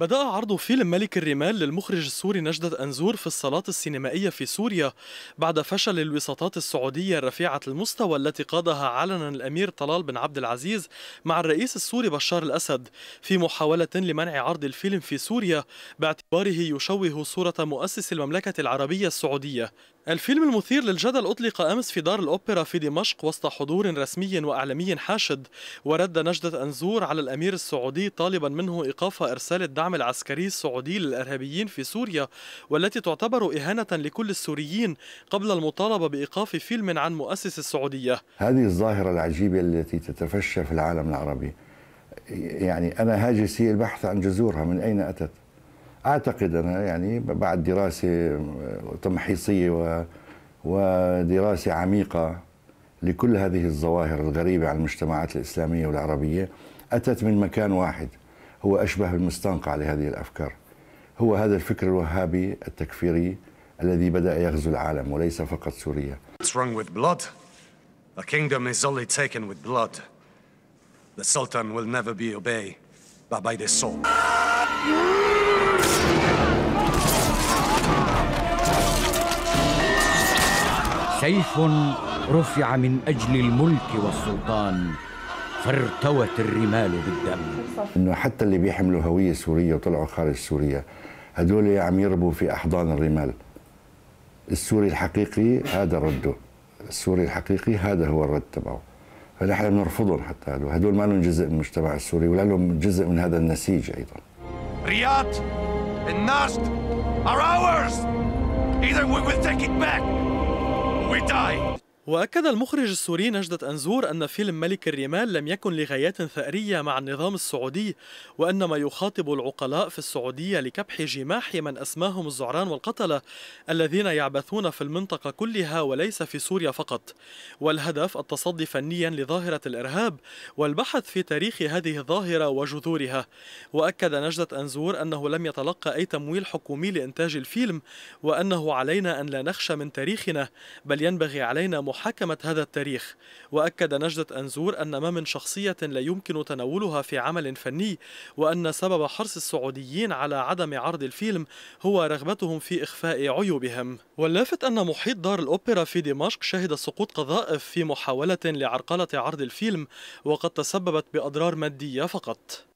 بدأ عرض فيلم ملك الرمال للمخرج السوري نجدة أنزور في الصالات السينمائية في سوريا بعد فشل الوساطات السعودية الرفيعة المستوى التي قادها علنا الأمير طلال بن عبد العزيز مع الرئيس السوري بشار الأسد. في محاولة لمنع عرض الفيلم في سوريا باعتباره يشوه صورة مؤسس المملكة العربية السعودية. الفيلم المثير للجدل أطلق أمس في دار الأوبرا في دمشق وسط حضور رسمي وأعلامي حاشد. ورد نجدة أنزور على الأمير السعودي طالبا منه إيقاف إرسال الدعم العسكري السعودي للإرهابيين في سوريا والتي تعتبر إهانة لكل السوريين قبل المطالبة بإيقاف فيلم عن مؤسس السعودية. هذه الظاهرة العجيبة التي تتفشى في العالم العربي. يعني أنا هاجسي البحث عن جذورها من أين أتت؟ أعتقد أنا يعني بعد دراسة تمحيصية ودراسة عميقة لكل هذه الظواهر الغريبة على المجتمعات الإسلامية والعربية أتت من مكان واحد هو أشبه بالمستنقع لهذه الأفكار هو هذا الفكر الوهابي التكفيري الذي بدأ يغزو العالم وليس فقط سوريا. With blood? A kingdom is only taken with blood. The Sultan will never be obeyed, but by the sword. سيف رفع من أجل الملك والسلطان فارتوت الرمال بالدم. إنه حتى اللي بيحملوا هوية سورية وطلعوا خارج سوريا هدول عم يربوا في أحضان الرمال. السوري الحقيقي هذا رده. السوري الحقيقي هذا هو الرد تبعه. فنحن بنرفضهم حتى هدول هدول ما لهم جزء من المجتمع السوري ولا لهم جزء من هذا النسيج أيضا. And Najd are ours! Either we will take it back, we die! وأكد المخرج السوري نجدة أنزور أن فيلم ملك الرمال لم يكن لغايات ثأرية مع النظام السعودي وأنما يخاطب العقلاء في السعودية لكبح جماح من أسماهم الزعران والقتلة الذين يعبثون في المنطقة كلها وليس في سوريا فقط. والهدف التصدي فنيا لظاهرة الإرهاب والبحث في تاريخ هذه الظاهرة وجذورها. وأكد نجدة أنزور أنه لم يتلقى أي تمويل حكومي لإنتاج الفيلم وأنه علينا أن لا نخشى من تاريخنا بل ينبغي علينا محاكمة هذا التاريخ وأكد نجدة أنزور أن ما من شخصية لا يمكن تناولها في عمل فني وأن سبب حرص السعوديين على عدم عرض الفيلم هو رغبتهم في إخفاء عيوبهم. واللافت أن محيط دار الأوبرا في دمشق شهد سقوط قذائف في محاولة لعرقلة عرض الفيلم وقد تسببت بأضرار مادية فقط.